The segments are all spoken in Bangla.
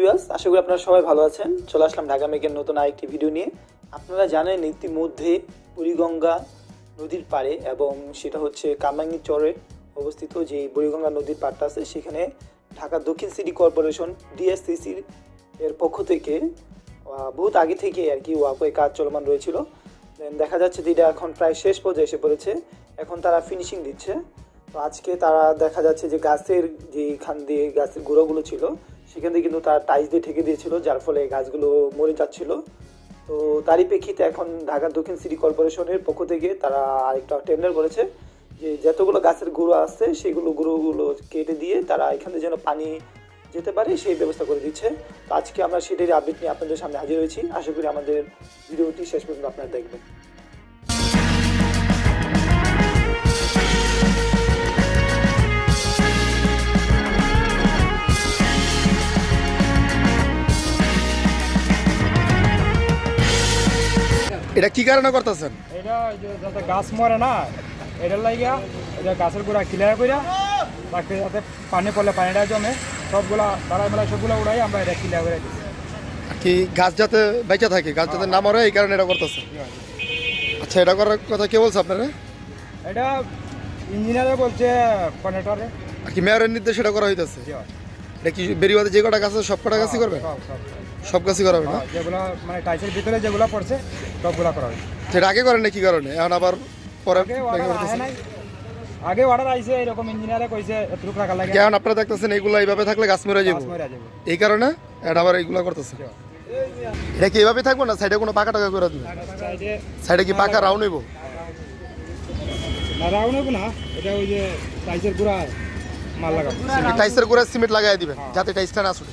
ভিউয়ার্স আশা করি আপনারা সবাই ভালো আছেন। চলে আসলাম ঢাকা মেকের নতুন আরেকটি ভিডিও নিয়ে। আপনারা জানেন ইতিমধ্যে বুড়িগঙ্গা নদীর পাড়ে এবং সেটা হচ্ছে কামাঙ্গি চরে অবস্থিত যে বুড়িগঙ্গা নদীর পাড়টা আছে, সেখানে ঢাকা দক্ষিণ সিটি কর্পোরেশন ডিএসসিসির এর পক্ষ থেকে বহুত আগে থেকে আর কি ওয়াকওয়ে কাজ চলমান রয়েছিল। দেখা যাচ্ছে যে এটা এখন প্রায় শেষ পর্যায়ে এসে পড়েছে। এখন তারা ফিনিশিং দিচ্ছে। তো আজকে তারা দেখা যাচ্ছে যে গাছের যেখান দিয়ে গাছের গুঁড়োগুলো ছিল সেখান থেকে কিন্তু তার টাইস দিয়ে ঠেকে দিয়েছিল, যার ফলে গাছগুলো মরে যাচ্ছিল। তো তারই প্রেক্ষিতে এখন ঢাকা দক্ষিণ সিটি কর্পোরেশনের পক্ষ থেকে তারা আরেকটা টেন্ডার করেছে যে যতগুলো গাছের গুঁড়ো আছে, সেগুলো গুঁড়োগুলো কেটে দিয়ে তারা এখান থেকে যেন পানি যেতে পারে, সেই ব্যবস্থা করে দিচ্ছে। তো আজকে আমরা সেটারই আপডেট নিয়ে আপনাদের সামনে হাজির হয়েছি। আশা করি আমাদের ভিডিওটি শেষ পর্যন্ত আপনারা দেখবেন। এটা কি কারণে করতেছেন? এটা যাতে গাছ মরে না এটার লাগিয়া এটা গাছের গোড়া ক্লিয়ার কইরা তাকে যাতে পানি পড়লে পানিটা জমে সবগুলা দাঁড়াই মেলা সবগুলা উড়াই আমরা এটা ক্লিয়ার করে দিচ্ছি কি গাছ যাতে বেঁচে থাকে গাছ যাতে না মরে এই কারণে এটা করতেছেন? আচ্ছা এটা করার কথা কে বলছে আপনারা? এটা ইঞ্জিনিয়ারে বলছে কন্ট্রাক্টরে আর কি মেয়রের নির্দেশ এটা করা হইতেছে? এটা কি বেরিবাদে যে কটা গাছ আছে সব কটা গাছই করবে? সব সব। সব গাছই করা হবে না? হ্যাঁ, যেগুলা মানে টাইসের ভিতরে যেগুলা পড়ছে সবগুলা করা হয়েছে। সেটা আগে করেন না কি কারণে? এখন আবার পরে আগে অর্ডার আইছে এরকম ইঞ্জিনিয়ারে কইছে এতটুকু রাখা লাগে। এখন আপনারা দেখতেছেন এইগুলো এইভাবে থাকলে গাছ মরে যাব এই কারণে এটা আবার এইগুলো করতেছে এটা কি এইভাবে থাকব না? সাইডে কোনো পাকা টাকা করে দিবে সাইডে কি পাকা রাউন্ড হইব? না রাউন্ড হবে না। এটা ওই যে টাইসের গুড়া মাল লাগাবো। টাইসের সিমেন্ট লাগাই দিবেন যাতে টাইসটা না ছুটে।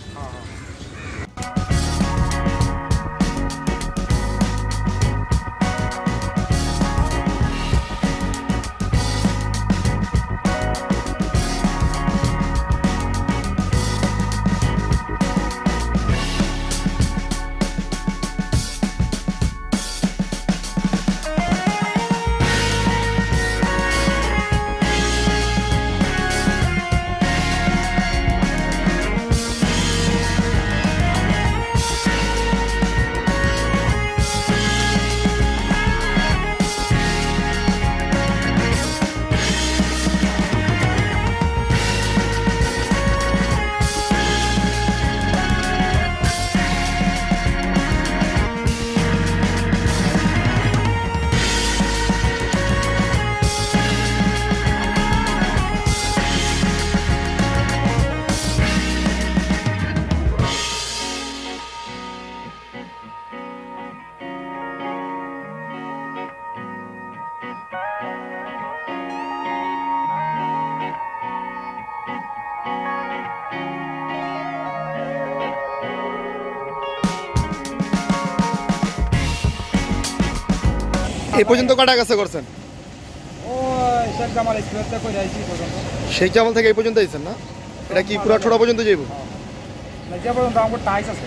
হ্যাঁ হ্যাঁ এই পর্যন্ত কটা গাছে করছেন? জামাল পর্যন্ত। সেই চামল থেকে এই পর্যন্ত আইছেন না? এটা কি পুরা ছোটা পর্যন্ত যাইব? না যে পর্যন্ত আমার টাইস আছে।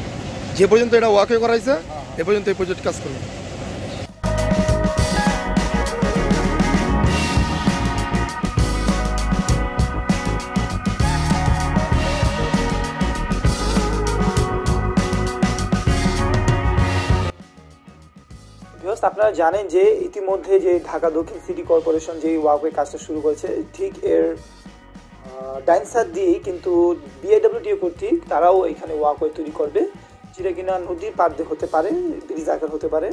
যে পর্যন্ত এটা ওয়াকে করাইছে এ পর্যন্ত এই প্রজেক্ট কাজ করবেন ভিউয়ার্স আপনারা জানেন যে ইতিমধ্যে যে ঢাকা দক্ষিণ সিটি কর্পোরেশন যে ওয়াকওয়ে কাজটা শুরু করেছে, ঠিক এর ডাইন সাইড দিয়েই কিন্তু বিআইডব্লিউটিও কর্তৃক তারাও এখানে ওয়াকওয়ে তৈরি করবে, যেটা কিনা নদীর পার হতে পারে, ব্রিজ আকার হতে পারে।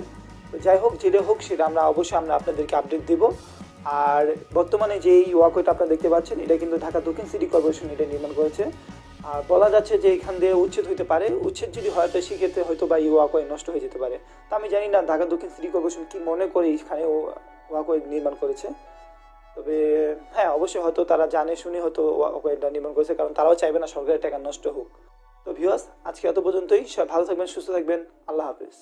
যাই হোক, যেটা হোক, সেটা আমরা অবশ্যই আমরা আপনাদেরকে আপডেট দেব। আর বর্তমানে যে এই ওয়াকওয়েটা আপনারা দেখতে পাচ্ছেন, এটা কিন্তু ঢাকা দক্ষিণ সিটি কর্পোরেশন এটা নির্মাণ করেছে। আর বলা যাচ্ছে যে এখান দিয়ে উচ্ছেদ হইতে পারে। উচ্ছেদ যদি হয় তো সেক্ষেত্রে হয়তো বা এই ওয়াকওয়ে নষ্ট হয়ে যেতে পারে। তা আমি জানি না, ঢাকা দক্ষিণ সিটি কর্পোরেশন কি মনে করে এখানে ওয়াকওয়ে নির্মাণ করেছে। তবে হ্যাঁ অবশ্যই হয়তো তারা জানে শুনে হয়তো ওয়াকওয়েটা নির্মাণ করেছে, কারণ তারাও চাইবে না সরকারের টাকা নষ্ট হোক। তো ভিউয়ার্স আজকে এত পর্যন্তই। ভালো থাকবেন, সুস্থ থাকবেন। আল্লাহ হাফিজ।